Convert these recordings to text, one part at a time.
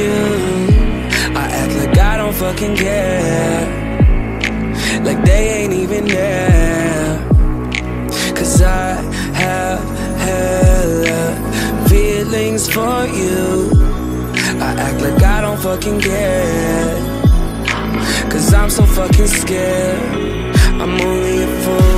You. I act like I don't fucking care. Like they ain't even there. Cause I have hella feelings for you. I act like I don't fucking care. Cause I'm so fucking scared. I'm only a fool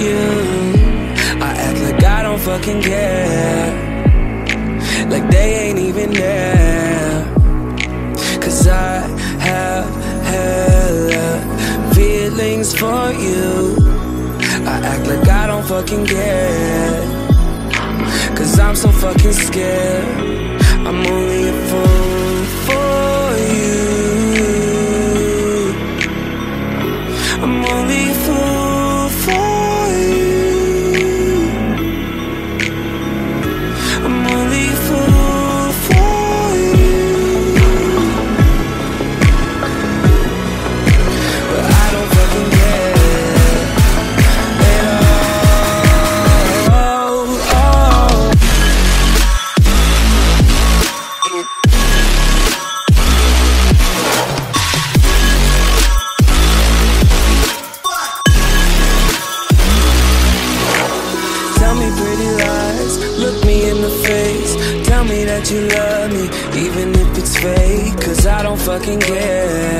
You. I act like I don't fucking care. Like they ain't even there. Cause I have hella feelings for you. I act like I don't fucking care. Cause I'm so fucking scared. I'm only a fool Yeah.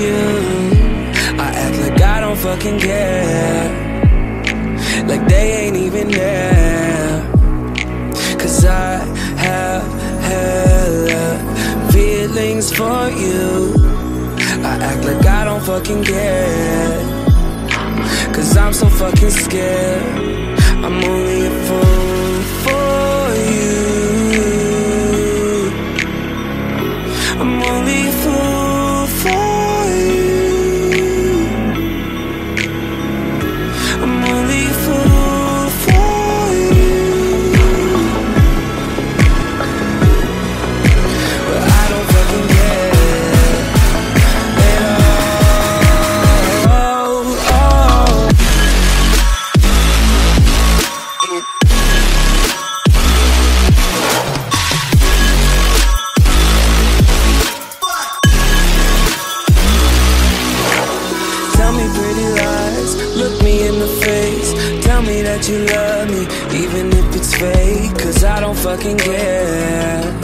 you. I act like I don't fucking care. Like they ain't even there. Cause I have hella feelings for you. I act like I don't fucking care. Cause I'm so fucking scared. I'm only a fool. fucking care.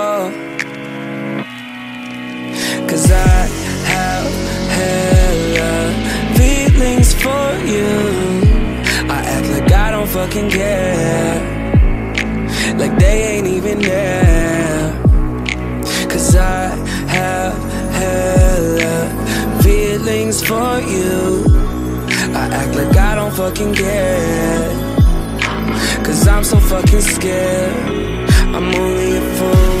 Feelings for you. I act like I don't fucking care. Like they ain't even there. Cause I have hella feelings for you. I act like I don't fucking care. Cause I'm so fucking scared. I'm only a fool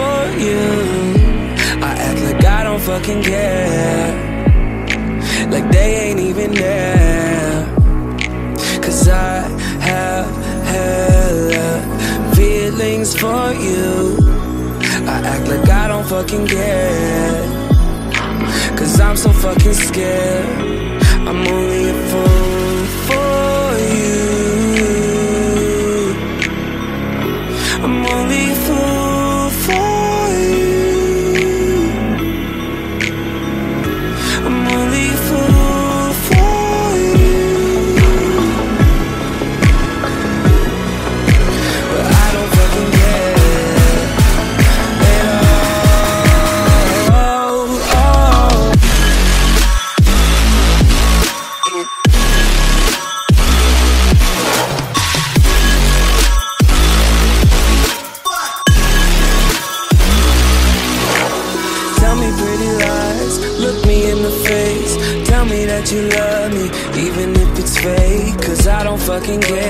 For you. I act like I don't fucking care. Like they ain't even there. Cause I have hella feelings for you. I act like I don't fucking care. Cause I'm so fucking scared. I'm only a fool looking great.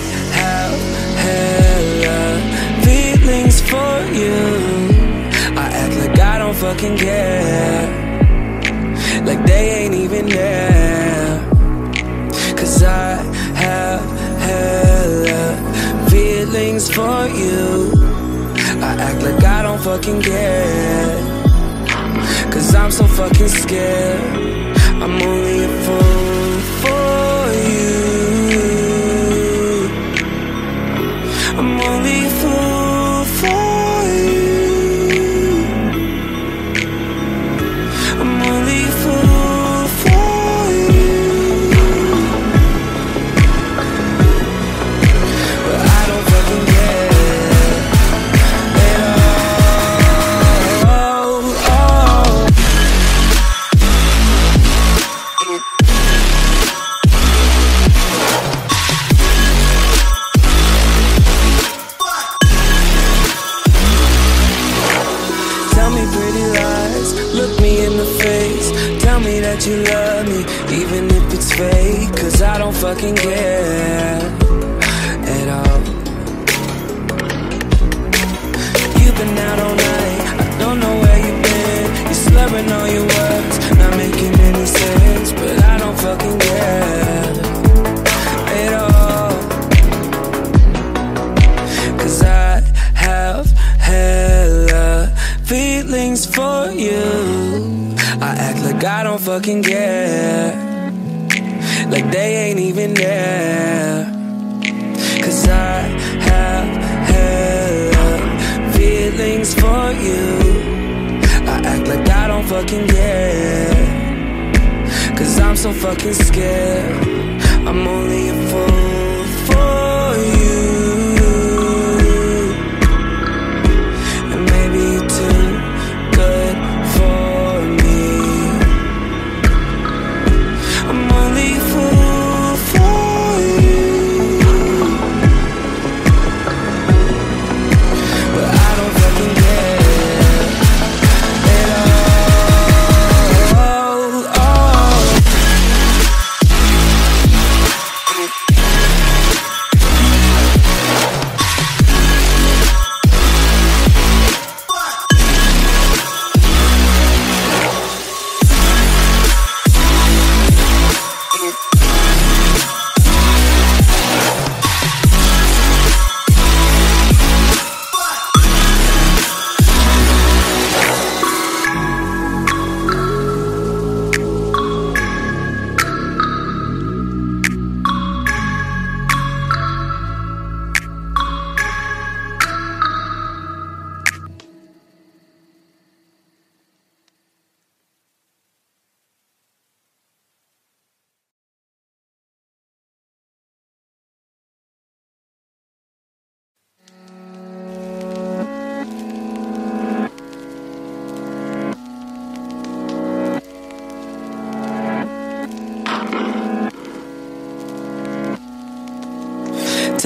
for you. I act like I don't fucking care. Like they ain't even there. Cause I have hella feelings for you. I act like I don't fucking care. Cause I'm so fucking scared. I'm only a fool. can get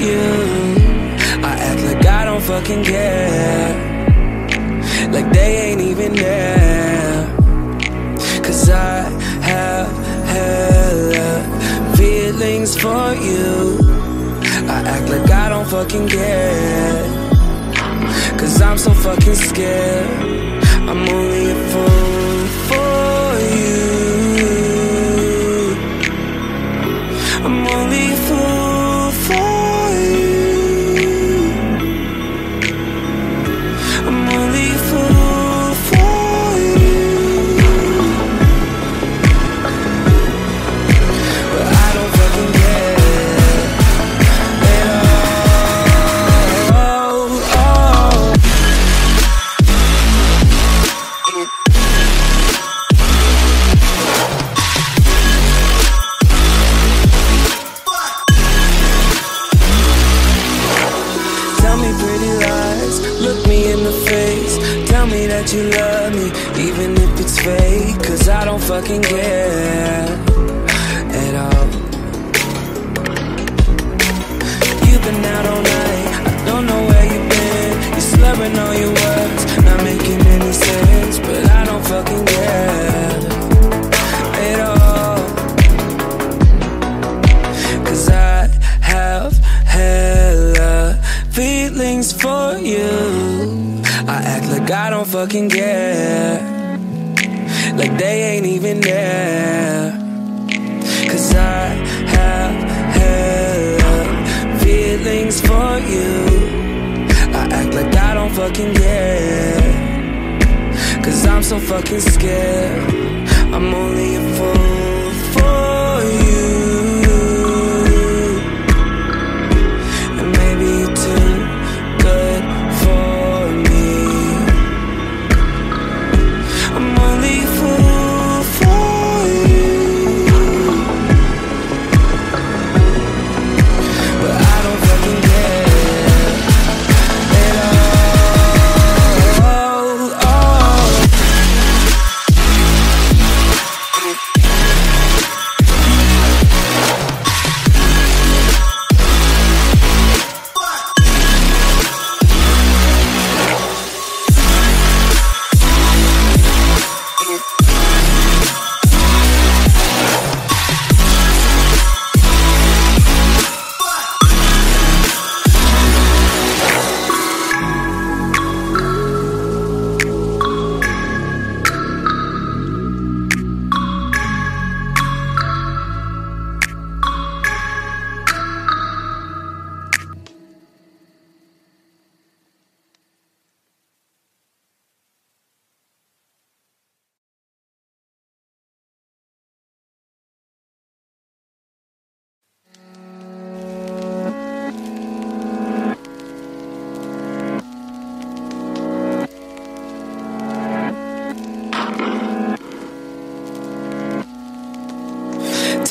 you. I act like I don't fucking care. Like they ain't even there. Cause I have hella feelings for you. I act like I don't fucking care. Cause I'm so fucking scared. I'm only a fool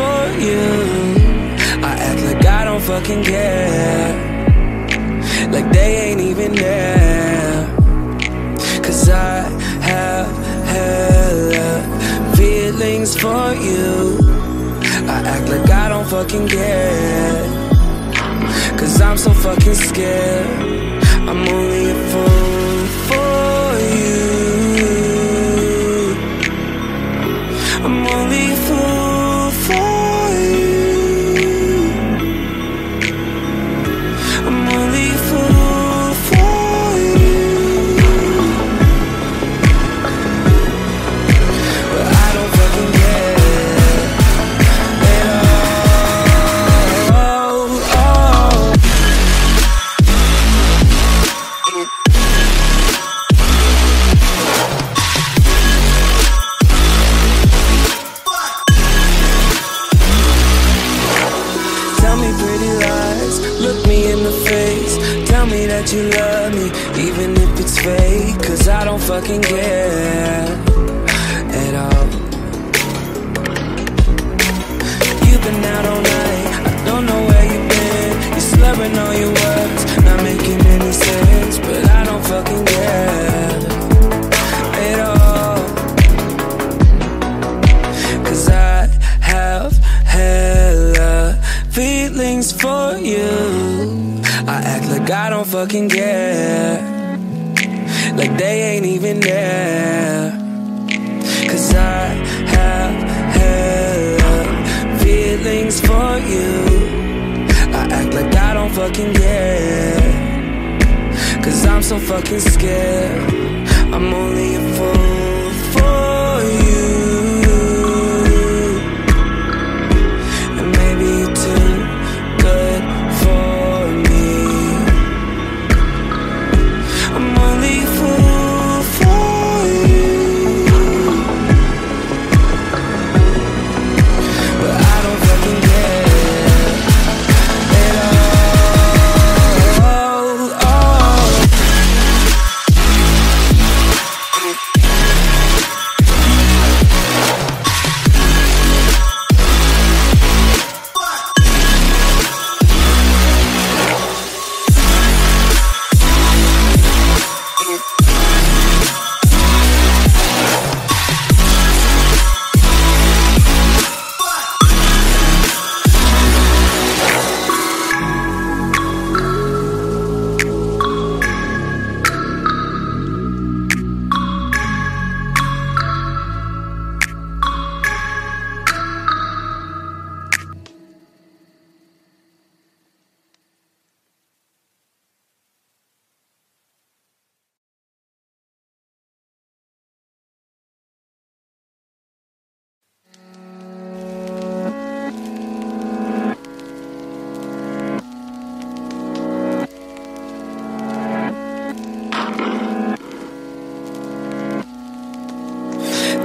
For you. I act like I don't fucking care. Like they ain't even there. Cause I have hella feelings for you. I act like I don't fucking care. Cause I'm so fucking scared. I'm only a fool for you. I'm only fucking care.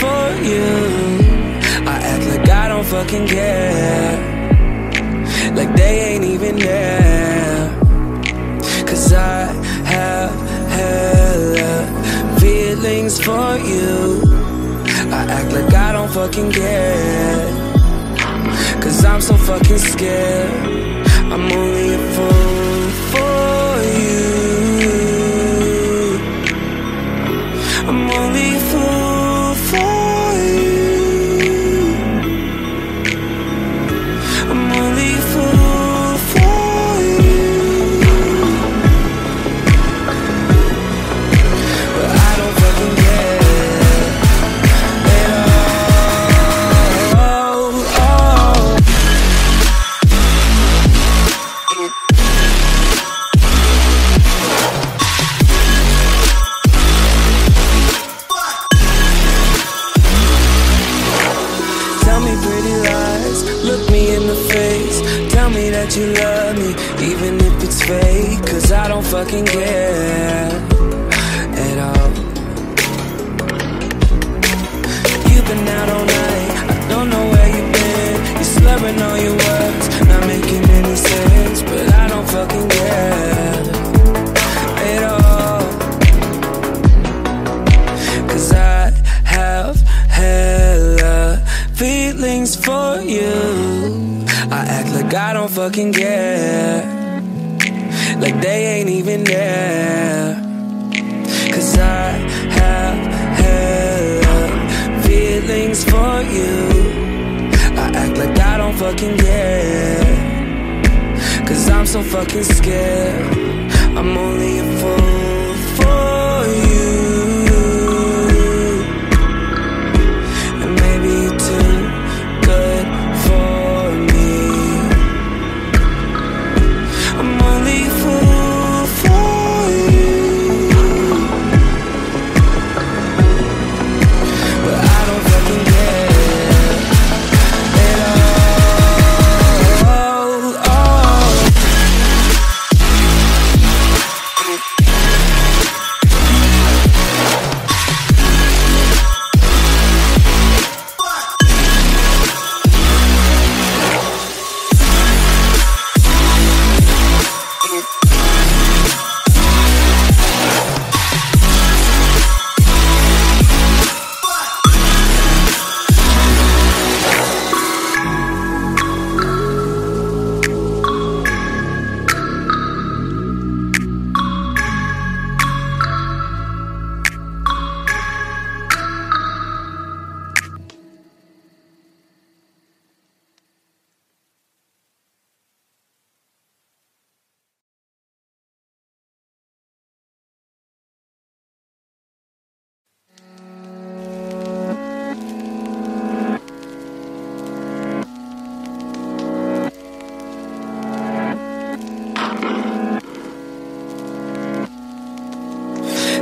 for you. I act like I don't fucking care. Like they ain't even there. Cause I have hella feelings for you. I act like I don't fucking care. Cause I'm so fucking scared. I'm only a fool. can get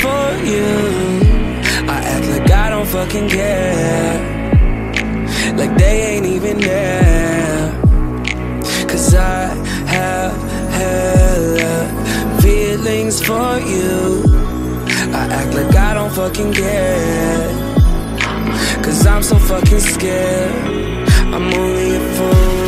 for you. I act like I don't fucking care. Like they ain't even there. Cause I have hella feelings for you. I act like I don't fucking care. Cause I'm so fucking scared. I'm only a fool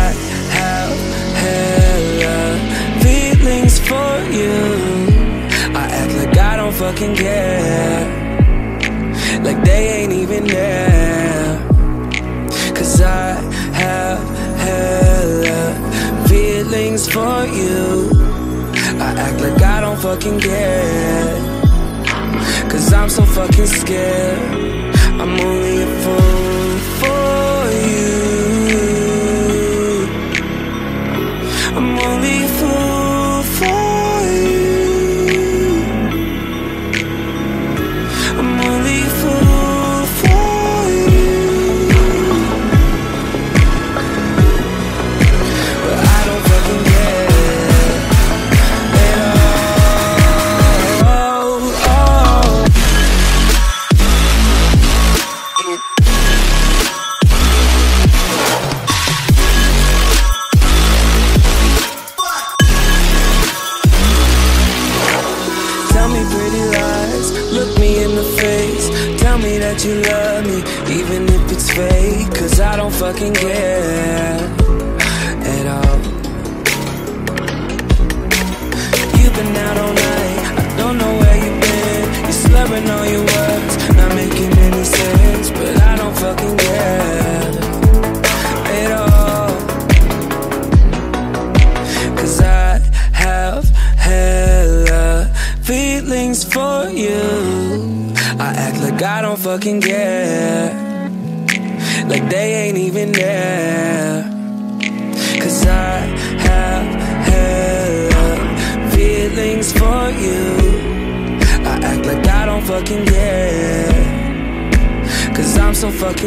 for you. I act like I don't fucking care. Like they ain't even there. Cause I have hella feelings for you. I act like I don't fucking care. Cause I'm so fucking scared. I'm only a fool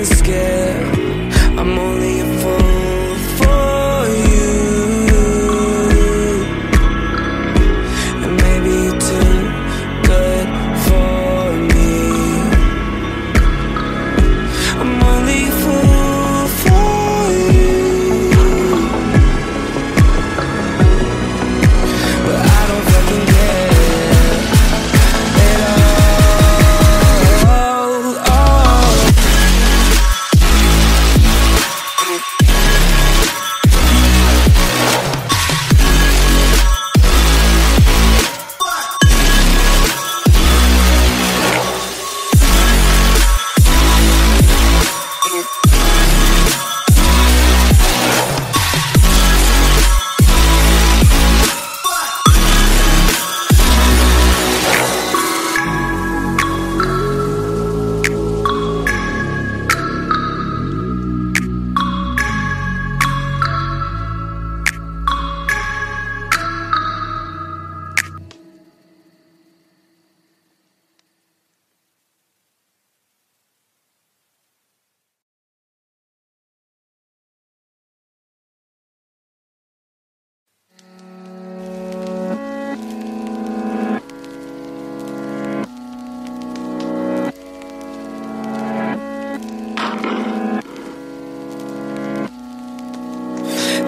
scared.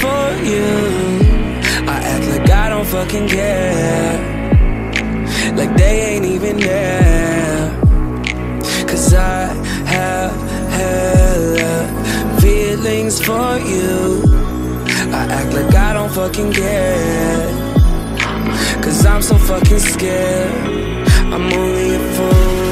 For you. I act like I don't fucking care. Like they ain't even there. Cause I have hella feelings for you. I act like I don't fucking care. Cause I'm so fucking scared. I'm only a fool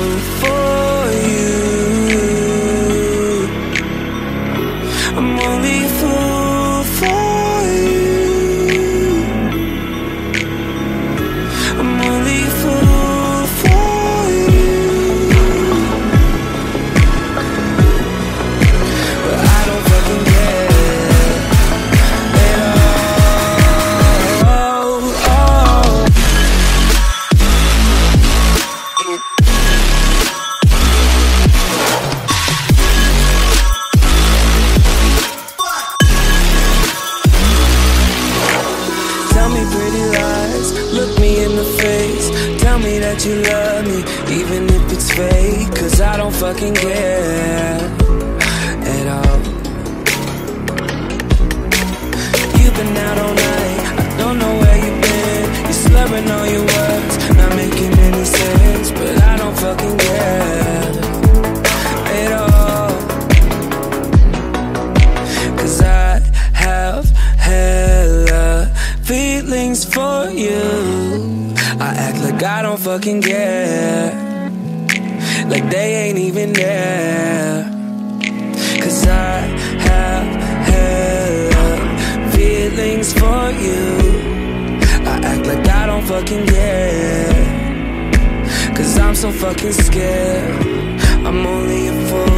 fucking care at all. You've been out all night, I don't know where you've been. You're slurring all your words, not making any sense. But I don't fucking care at all. Cause I have hella feelings for you. I act like I don't fucking care. There. Cause I have feelings for you. I act like I don't fucking care. Cause I'm so fucking scared. I'm only a fool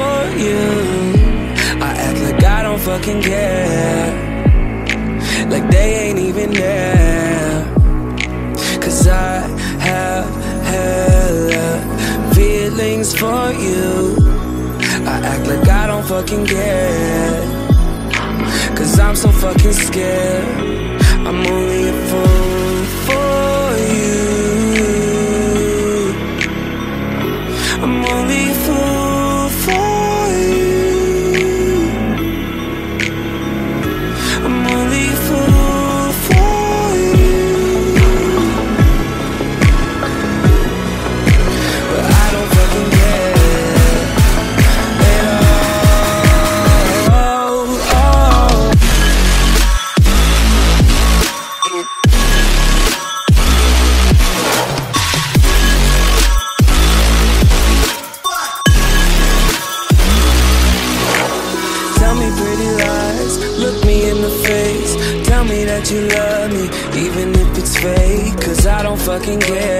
For you. I act like I don't fucking care. Like they ain't even there. Cause I have hella feelings for you. I act like I don't fucking care. Cause I'm so fucking scared. I'm only I don't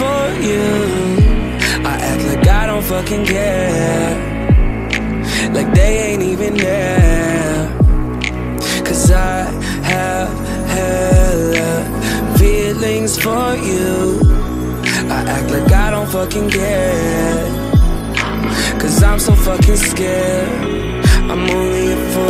for you. I act like I don't fucking care. Like they ain't even there. Cause I have hella feelings for you. I act like I don't fucking care. Cause I'm so fucking scared. I'm only a fool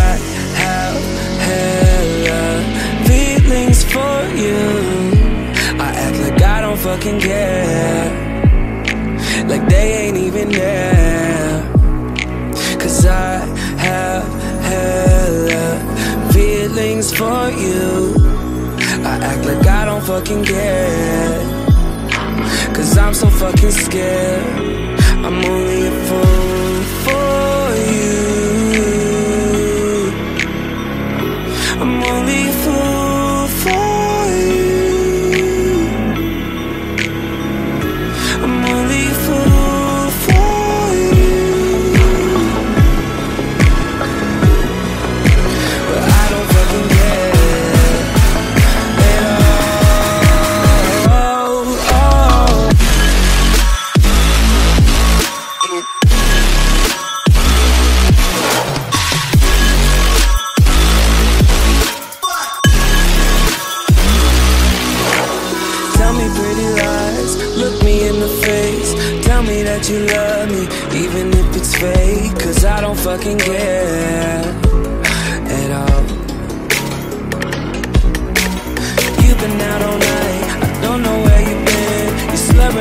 feelings for you. I act like I don't fucking care. Like they ain't even there. Cause I have hella feelings for you. I act like I don't fucking care. Cause I'm so fucking scared. I'm only a fool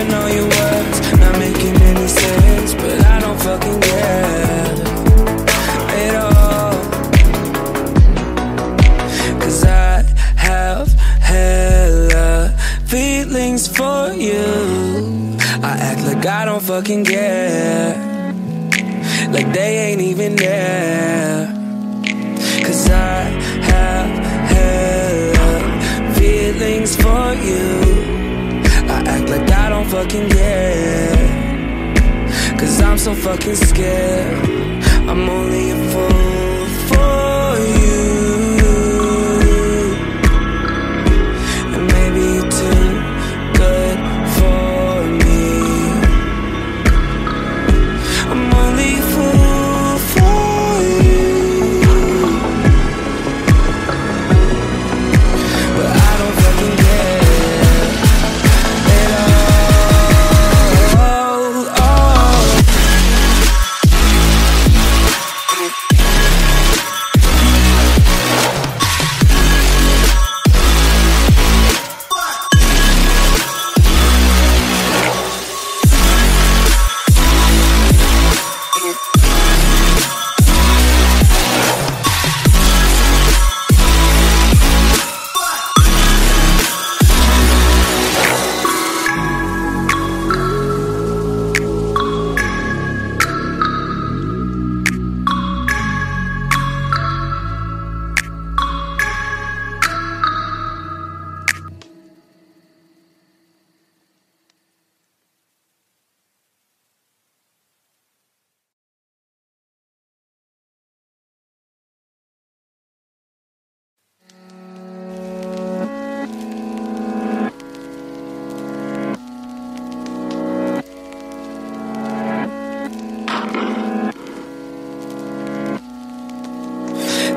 You're all your words, not making any sense. But I don't fucking care at all. Cause I have hella feelings for you. I act like I don't fucking care. Like they ain't even there. Fucking care. Cause I'm so fucking scared. I'm only a fool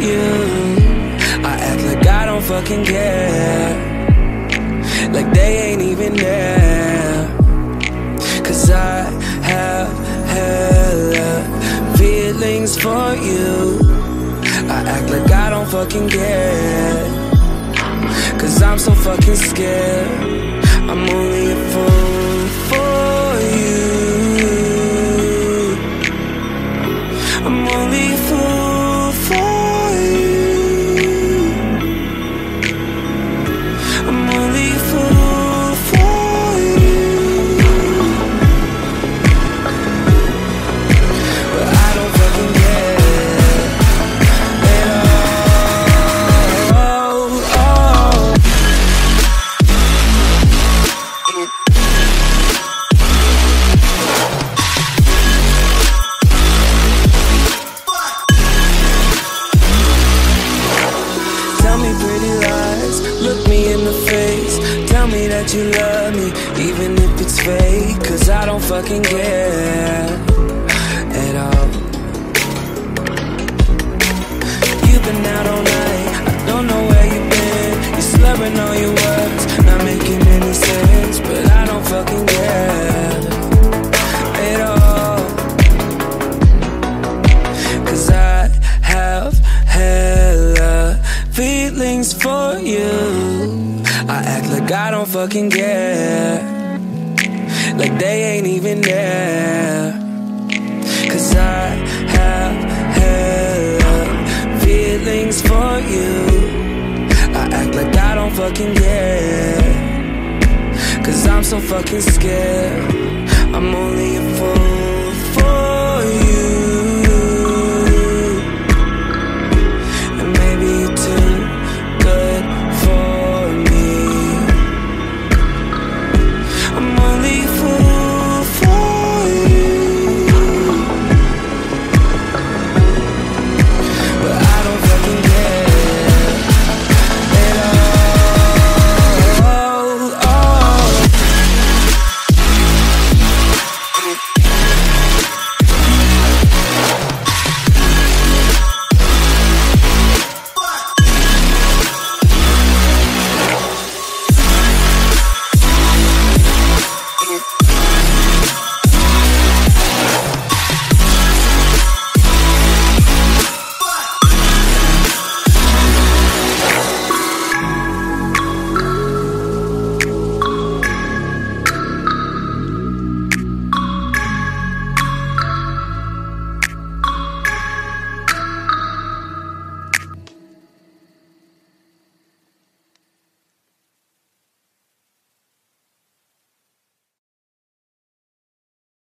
You. I act like I don't fucking care. Like they ain't even there. Cause I have hella feelings for you. I act like I don't fucking care. Cause I'm so fucking scared. I'm only a fool fucking care. Like they ain't even there. Cause I have feelings for you. I act like I don't fucking care. Cause I'm so fucking scared. I'm only a fool